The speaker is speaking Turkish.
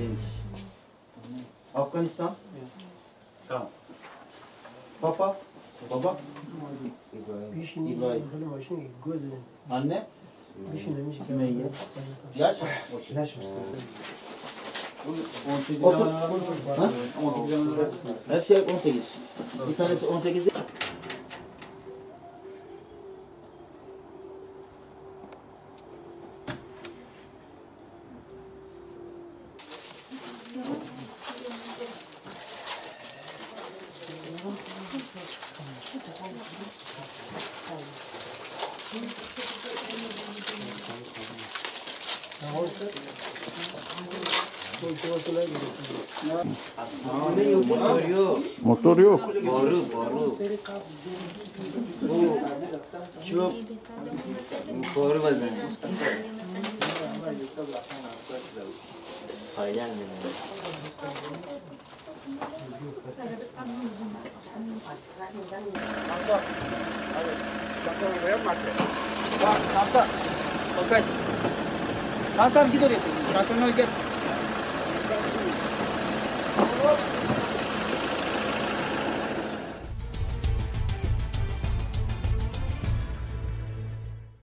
Demiş. Afganistan? Tamam. Papa? Baba? İbrahim. İbrahim. Anne? Sümeyye. Yaş? Yaş mısın? Hmm. Otur. Ha? 18. Hepsi 18. Bir tanesi 18. Motor yok. Boru, boru. Bu çok boru bazen. Tamam, tamam. Bakayız. Tamam tamam git oraya. Şantörün gel.